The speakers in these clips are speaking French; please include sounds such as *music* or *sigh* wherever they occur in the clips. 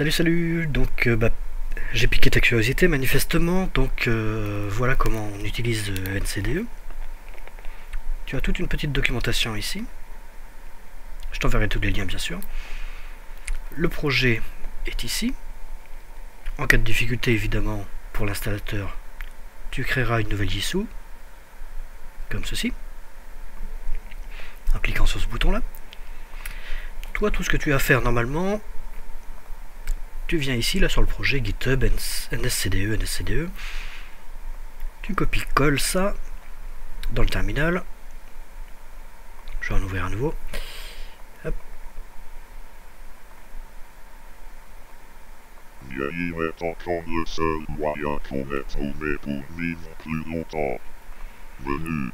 Salut salut, donc euh, bah, j'ai piqué ta curiosité manifestement, donc euh, voilà comment on utilise euh, NCDE. Tu as toute une petite documentation ici. Je t'enverrai tous les liens bien sûr. Le projet est ici. En cas de difficulté évidemment pour l'installateur, tu créeras une nouvelle issue, comme ceci, en cliquant sur ce bouton là. Toi tout ce que tu as à faire normalement, tu viens ici, là sur le projet GitHub, NSCDE, NSCDE, tu copies-colles ça dans le terminal. Je vais en ouvrir un nouveau. Hop. Vieillir est encore le seul moyen qu'on ait trouvé pour vivre plus longtemps. Venu.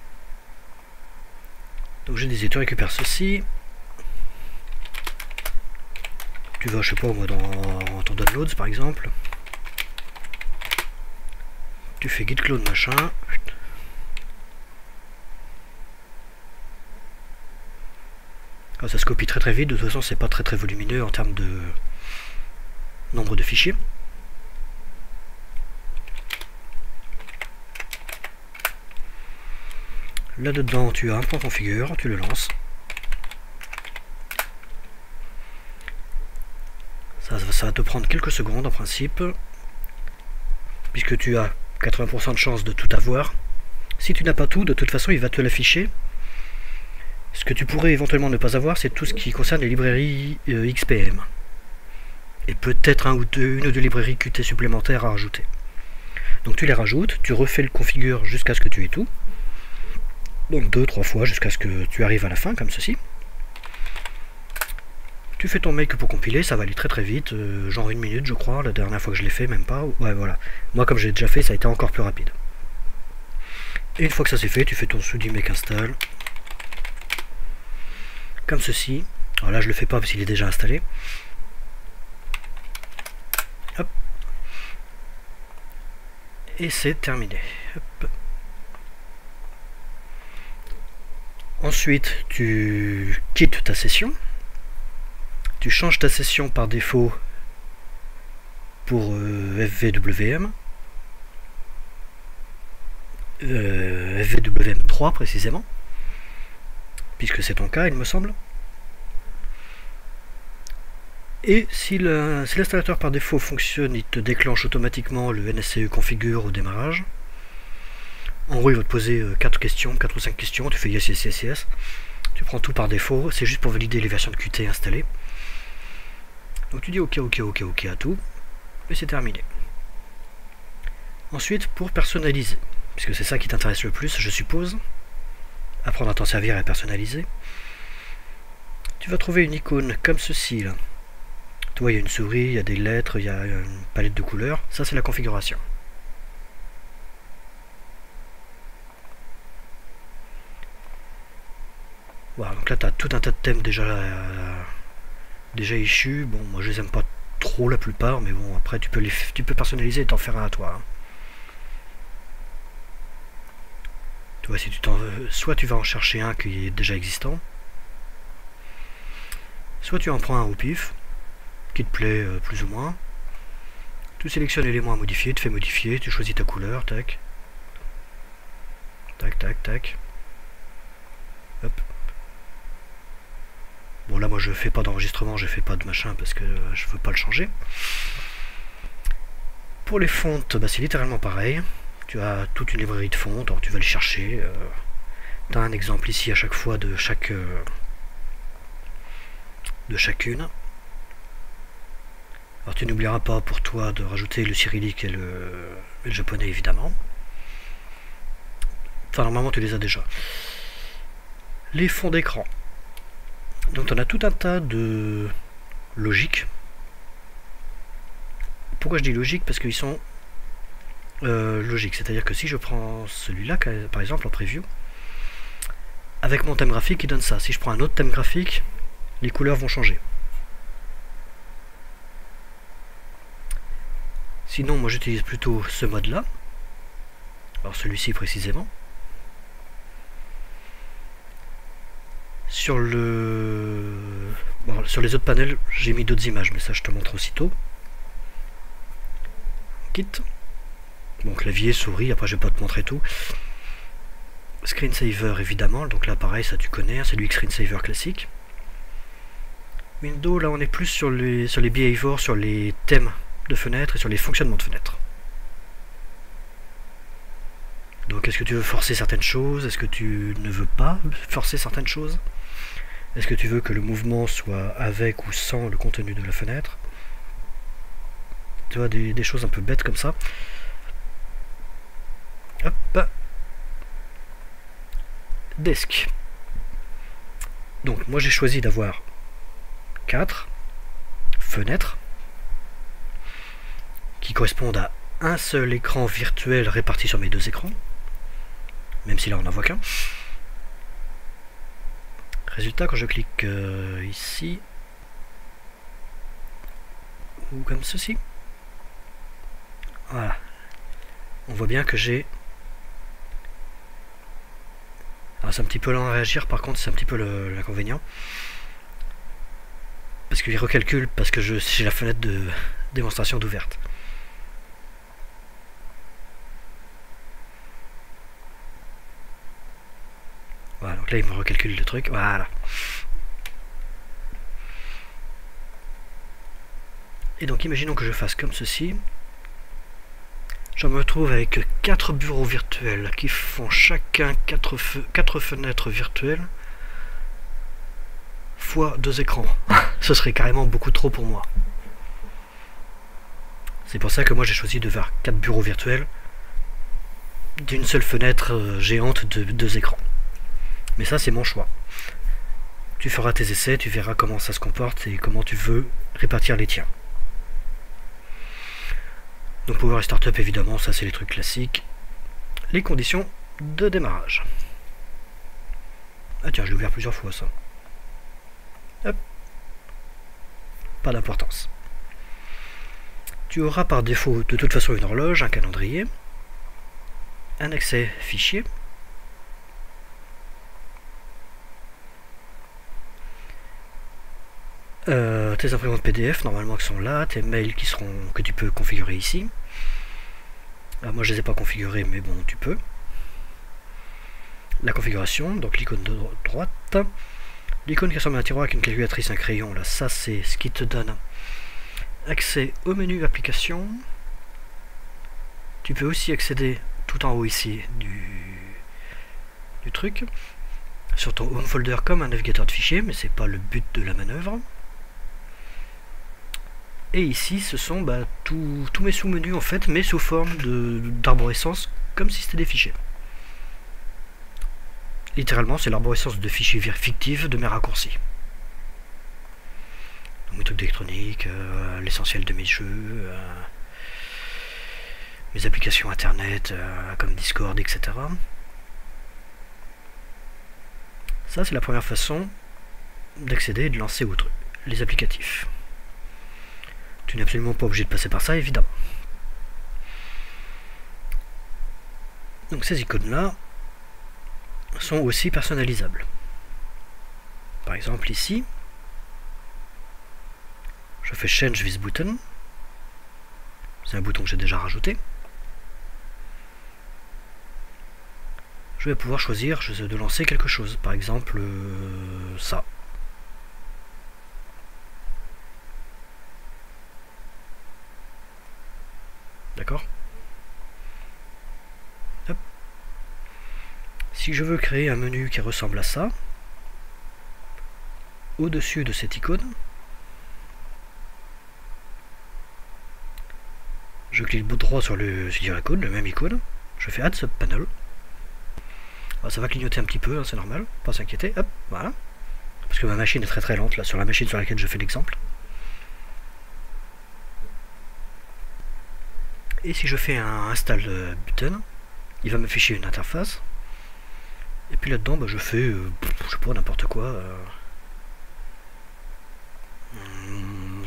Donc j'ai des tu récupères ceci. Tu vas, je sais pas, dans ton downloads par exemple. Tu fais git clone machin. Ah, ça se copie très très vite, de toute façon c'est pas très très volumineux en termes de nombre de fichiers. Là-dedans, tu as un point configure, tu le lances. Ça, va te prendre quelques secondes en principe, puisque tu as 80% de chance de tout avoir. Si tu n'as pas tout, de toute façon, il va te l'afficher. Ce que tu pourrais éventuellement ne pas avoir, c'est tout ce qui concerne les librairies euh, XPM. Et peut-être un ou deux, une ou deux librairies Qt supplémentaires à rajouter. Donc tu les rajoutes, tu refais le configure jusqu'à ce que tu aies tout. Donc deux, trois fois jusqu'à ce que tu arrives à la fin, comme ceci. Tu fais ton make pour compiler, ça va aller très très vite, euh, genre une minute je crois, la dernière fois que je l'ai fait, même pas. Ouais voilà. Moi comme j'ai déjà fait, ça a été encore plus rapide. Et une fois que ça c'est fait, tu fais ton sudo make install. Comme ceci. Alors là je le fais pas parce qu'il est déjà installé. Hop. Et c'est terminé. Ensuite, tu quittes ta session tu changes ta session par défaut pour euh, FVWM. Euh, FVWM3 précisément, puisque c'est ton cas, il me semble. Et si l'installateur par défaut fonctionne, il te déclenche automatiquement le NSCE configure au démarrage. En gros, il va te poser 4 euh, questions, 4 ou 5 questions, tu fais yes, yes, yes, yes. Tu prends tout par défaut, c'est juste pour valider les versions de Qt installées. Donc tu dis ok, ok, ok, ok à tout, et c'est terminé. Ensuite, pour personnaliser, puisque c'est ça qui t'intéresse le plus, je suppose, apprendre à t'en servir et à personnaliser, tu vas trouver une icône comme ceci là. Tu vois, il y a une souris, il y a des lettres, il y a une palette de couleurs, ça c'est la configuration. Voilà, donc là tu as tout un tas de thèmes déjà euh, déjà issus. Bon, moi je les aime pas trop la plupart, mais bon, après tu peux, les, tu peux personnaliser et t'en faire un à toi. Hein. Tu vois, si tu t'en veux, soit tu vas en chercher un qui est déjà existant, soit tu en prends un au pif, qui te plaît euh, plus ou moins. Tu sélectionnes l'élément à modifier, tu fais modifier, tu choisis ta couleur, tac. Tac, tac, tac. Hop. Bon là moi je fais pas d'enregistrement, je fais pas de machin parce que je veux pas le changer. Pour les fontes, bah, c'est littéralement pareil. Tu as toute une librairie de fontes, alors tu vas les chercher. Euh, tu as un exemple ici à chaque fois de chaque euh, de chacune. Alors tu n'oublieras pas pour toi de rajouter le cyrillique et le, et le japonais évidemment. Enfin normalement tu les as déjà. Les fonds d'écran. Donc on a tout un tas de logiques. Pourquoi je dis logique Parce qu'ils sont euh, logiques. C'est-à-dire que si je prends celui-là, par exemple en preview, avec mon thème graphique, il donne ça. Si je prends un autre thème graphique, les couleurs vont changer. Sinon, moi j'utilise plutôt ce mode-là. Alors celui-ci précisément. Sur le sur les autres panels, j'ai mis d'autres images, mais ça je te montre aussitôt. kit. Bon, clavier, souris, après je vais pas te montrer tout. Screensaver évidemment, donc là pareil, ça tu connais, hein, c'est du screensaver classique. Windows, là on est plus sur les, sur les behaviors, sur les thèmes de fenêtres et sur les fonctionnements de fenêtres. Donc est-ce que tu veux forcer certaines choses? Est-ce que tu ne veux pas forcer certaines choses? Est-ce que tu veux que le mouvement soit avec ou sans le contenu de la fenêtre? Tu vois, des, choses un peu bêtes comme ça. Hop. Desk. Donc moi j'ai choisi d'avoir 4 fenêtres qui correspondent à un seul écran virtuel réparti sur mes deux écrans même si là on n'en voit qu'un. Résultat, quand je clique euh, ici, ou comme ceci, voilà, on voit bien que j'ai... Alors c'est un petit peu lent à réagir, par contre c'est un petit peu l'inconvénient. Parce qu'il recalcule, parce que j'ai la fenêtre de démonstration d'ouverte. Voilà, donc là il me recalcule le truc. Voilà. Et donc imaginons que je fasse comme ceci. Je me retrouve avec quatre bureaux virtuels qui font chacun quatre, quatre fenêtres virtuelles fois deux écrans. *laughs* Ce serait carrément beaucoup trop pour moi. C'est pour ça que moi j'ai choisi de faire quatre bureaux virtuels d'une seule fenêtre euh, géante de deux écrans. Mais ça, c'est mon choix. Tu feras tes essais, tu verras comment ça se comporte et comment tu veux répartir les tiens. Donc Power Startup, évidemment, ça c'est les trucs classiques. Les conditions de démarrage. Ah tiens, je ouvert plusieurs fois ça. Hop. Pas d'importance. Tu auras par défaut de toute façon une horloge, un calendrier, un accès fichier, Euh, tes imprimantes PDF normalement qui sont là, tes mails qui seront que tu peux configurer ici. Ah, moi je les ai pas configurés mais bon tu peux. La configuration, donc l'icône de droite. L'icône qui ressemble à un tiroir avec une calculatrice, un crayon, là ça c'est ce qui te donne accès au menu application. Tu peux aussi accéder tout en haut ici du, du truc sur ton home folder comme un navigateur de fichiers, mais c'est pas le but de la manœuvre. Et ici, ce sont bah, tous mes sous-menus en fait, mais sous forme d'arborescence, comme si c'était des fichiers. Littéralement, c'est l'arborescence de fichiers fictifs de mes raccourcis. Donc, mes trucs d'électronique, euh, l'essentiel de mes jeux, euh, mes applications internet euh, comme Discord, etc. Ça, c'est la première façon d'accéder et de lancer les applicatifs. Tu n'es absolument pas obligé de passer par ça, évidemment. Donc ces icônes-là sont aussi personnalisables. Par exemple ici, je fais Change this button. C'est un bouton que j'ai déjà rajouté. Je vais pouvoir choisir de lancer quelque chose. Par exemple, euh, ça. Si je veux créer un menu qui ressemble à ça, au-dessus de cette icône, je clique droit sur le sur icône, le même icône, je fais Add Subpanel. Alors ça va clignoter un petit peu, hein, c'est normal, pas s'inquiéter, hop, voilà. Parce que ma machine est très très lente là sur la machine sur laquelle je fais l'exemple. Et si je fais un install button, il va m'afficher une interface. Et puis là-dedans, bah, je fais, euh, je sais pas, n'importe quoi.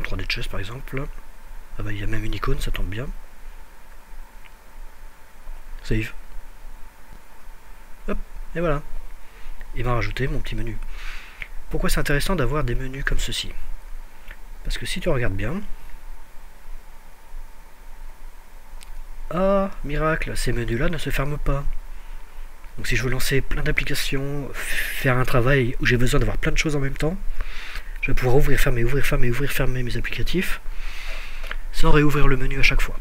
3D hmm, chess par exemple. Ah bah il y a même une icône, ça tombe bien. Save. Hop, et voilà. Il va rajouter mon petit menu. Pourquoi c'est intéressant d'avoir des menus comme ceci? Parce que si tu regardes bien, Ah, miracle, ces menus-là ne se ferment pas. Donc si je veux lancer plein d'applications, faire un travail où j'ai besoin d'avoir plein de choses en même temps, je vais pouvoir ouvrir, fermer, ouvrir, fermer, ouvrir, fermer mes applicatifs, sans réouvrir le menu à chaque fois.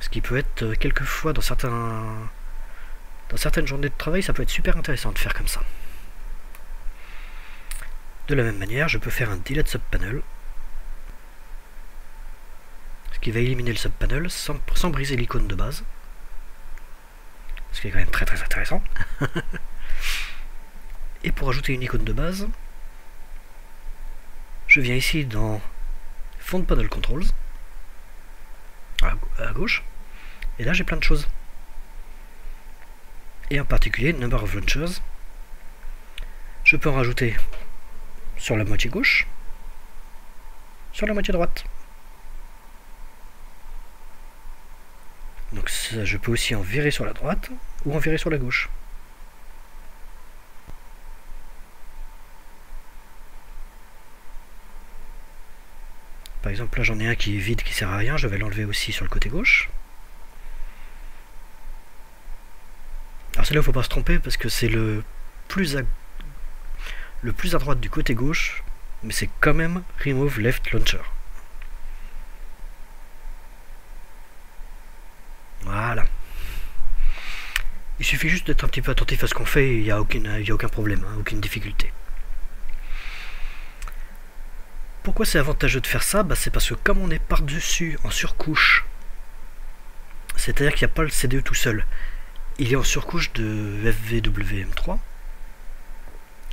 Ce qui peut être, euh, quelquefois, dans certains... Dans certaines journées de travail, ça peut être super intéressant de faire comme ça. De la même manière, je peux faire un delete subpanel, ce qui va éliminer le subpanel sans, sans briser l'icône de base. Ce qui est quand même très très intéressant. Et pour ajouter une icône de base, je viens ici dans Font Panel Controls, à gauche, et là j'ai plein de choses. Et en particulier Number of Launchers. Je peux en rajouter sur la moitié gauche, sur la moitié droite. Donc ça, je peux aussi en virer sur la droite ou en virer sur la gauche. Par exemple, là j'en ai un qui est vide, qui sert à rien, je vais l'enlever aussi sur le côté gauche. Alors c'est là où il ne faut pas se tromper parce que c'est le plus à droite du côté gauche, mais c'est quand même Remove Left Launcher. Voilà. Il suffit juste d'être un petit peu attentif à ce qu'on fait, il n'y a, a, aucun problème, hein, aucune difficulté. Pourquoi c'est avantageux de faire ça? Bah, C'est parce que comme on est par-dessus, en surcouche, c'est-à-dire qu'il n'y a pas le CDE tout seul, il est en surcouche de FVWM3,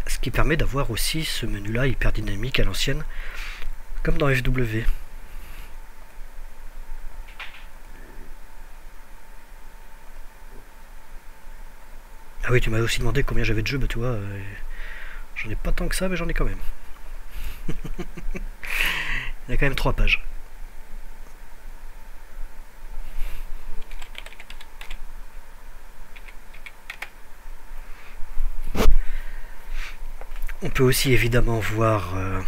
ce qui permet d'avoir aussi ce menu-là hyper dynamique à l'ancienne, comme dans FW. Ah oui, tu m'as aussi demandé combien j'avais de jeux, bah tu vois, euh, j'en ai pas tant que ça, mais j'en ai quand même. *laughs* Il y a quand même trois pages. On peut aussi évidemment voir, euh,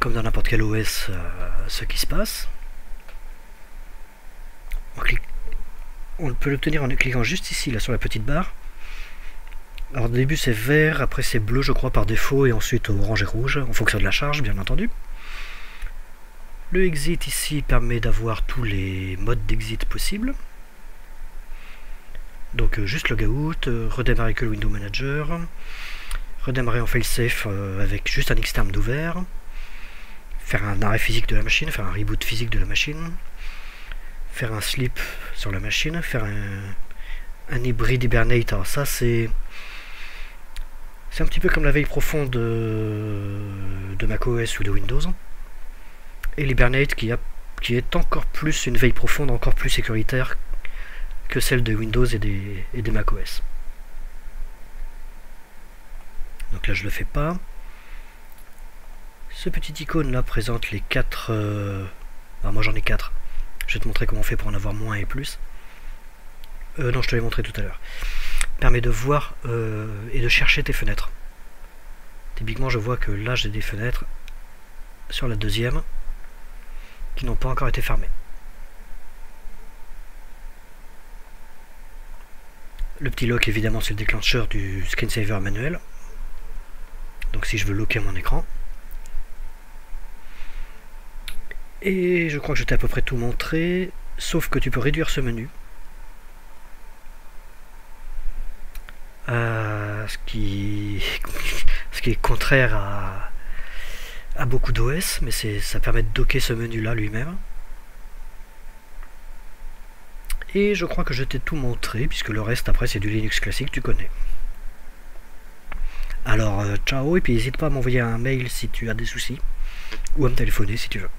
comme dans n'importe quel OS, euh, ce qui se passe. On, peut l'obtenir en cliquant juste ici, là, sur la petite barre. Alors au début c'est vert, après c'est bleu je crois par défaut, et ensuite orange et rouge, en fonction de la charge bien entendu. Le exit ici permet d'avoir tous les modes d'exit possibles. Donc euh, juste logout, redémarrer que le window manager, redémarrer en failsafe euh, avec juste un Xterm d'ouvert, faire un arrêt physique de la machine, faire un reboot physique de la machine, faire un sleep sur la machine, faire un, hybride hibernate. Alors ça c'est c'est un petit peu comme la veille profonde de, de macOS ou de Windows. Et l'hibernate qui, qui est encore plus une veille profonde, encore plus sécuritaire que celle de Windows et des, et des macOS. Donc là je le fais pas. Ce petit icône là présente les quatre... Euh, alors moi j'en ai quatre. Je vais te montrer comment on fait pour en avoir moins et plus. Euh, non je te l'ai montré tout à l'heure. Permet de voir euh, et de chercher tes fenêtres. Typiquement je vois que là j'ai des fenêtres sur la deuxième qui n'ont pas encore été fermées. Le petit lock évidemment c'est le déclencheur du screensaver manuel. Donc si je veux loquer mon écran. Et je crois que je t'ai à peu près tout montré, sauf que tu peux réduire ce menu. *laughs* Ce, qui, est contraire à, à beaucoup d'OS, mais ça permet de docker ce menu là lui-même. Et je crois que je t'ai tout montré, puisque le reste après c'est du Linux classique, tu connais. Alors, euh, ciao, et puis n'hésite pas à m'envoyer un mail si tu as des soucis, ou à me téléphoner si tu veux.